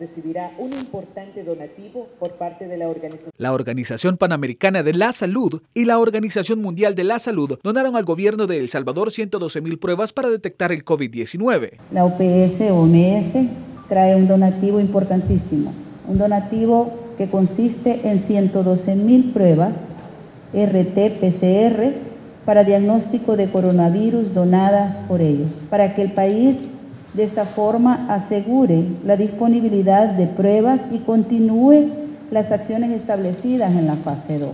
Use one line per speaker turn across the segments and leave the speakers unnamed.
recibirá un importante donativo por parte de la organización.
La Organización Panamericana de la Salud y la Organización Mundial de la Salud donaron al gobierno de El Salvador 112 mil pruebas para detectar el COVID-19.
La OPS OMS trae un donativo importantísimo, un donativo que consiste en 112 mil pruebas RT-PCR para diagnóstico de coronavirus donadas por ellos, para que el país de esta forma asegure la disponibilidad de pruebas y continúe las acciones establecidas en la fase 2.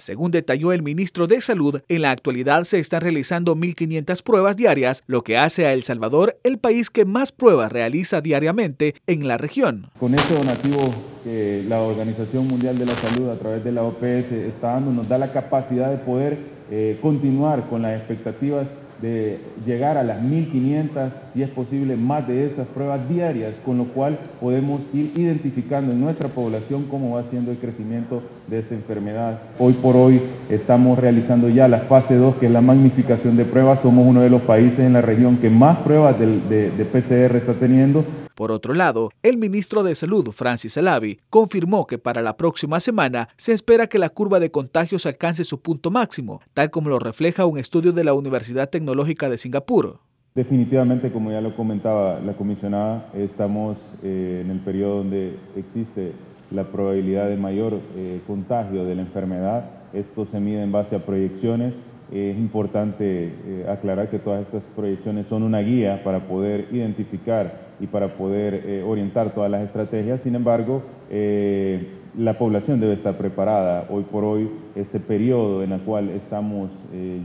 Según detalló el ministro de Salud, en la actualidad se están realizando 1.500 pruebas diarias, lo que hace a El Salvador el país que más pruebas realiza diariamente en la región.
Con este donativo que la Organización Mundial de la Salud a través de la OPS está dando, nos da la capacidad de poder eh, continuar con las expectativas de llegar a las 1.500, si es posible, más de esas pruebas diarias, con lo cual podemos ir identificando en nuestra población cómo va siendo el crecimiento de esta enfermedad. Hoy por hoy estamos realizando ya la fase 2, que es la magnificación de pruebas. Somos uno de los países en la región que más pruebas de, de PCR está teniendo.
Por otro lado, el ministro de Salud, Francis Alavi, confirmó que para la próxima semana se espera que la curva de contagios alcance su punto máximo, tal como lo refleja un estudio de la Universidad Tecnológica de Singapur.
Definitivamente, como ya lo comentaba la comisionada, estamos eh, en el periodo donde existe la probabilidad de mayor eh, contagio de la enfermedad. Esto se mide en base a proyecciones. Es importante eh, aclarar que todas estas proyecciones son una guía para poder identificar y para poder eh, orientar todas las estrategias. Sin embargo, eh, la población debe estar preparada. Hoy por hoy, este periodo en el cual estamos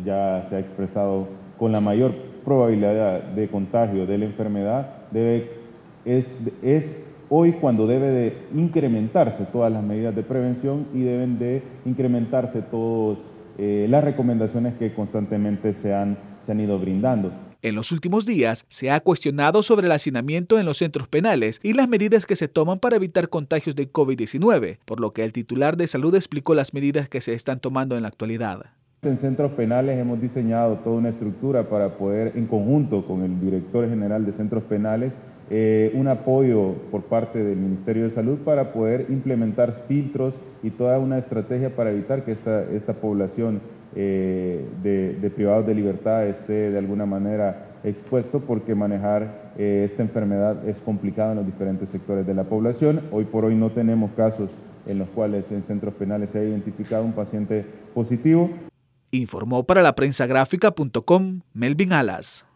ya se ha expresado con la mayor probabilidad de contagio de la enfermedad, es, es hoy cuando debe de incrementarse todas las medidas de prevención y deben de incrementarse todas las recomendaciones que constantemente se han, se han ido brindando.
En los últimos días se ha cuestionado sobre el hacinamiento en los centros penales y las medidas que se toman para evitar contagios de COVID-19, por lo que el titular de salud explicó las medidas que se están tomando en la actualidad.
En centros penales hemos diseñado toda una estructura para poder, en conjunto con el director general de centros penales, eh, un apoyo por parte del Ministerio de Salud para poder implementar filtros y toda una estrategia para evitar que esta, esta población eh, de, privados de libertad esté de alguna manera expuesto porque manejar eh, esta enfermedad es complicado en los diferentes sectores de la población. Hoy por hoy no tenemos casos en los cuales en centros penales se ha identificado un paciente positivo.
Informó para la prensa gráfica.com Melvin Alas.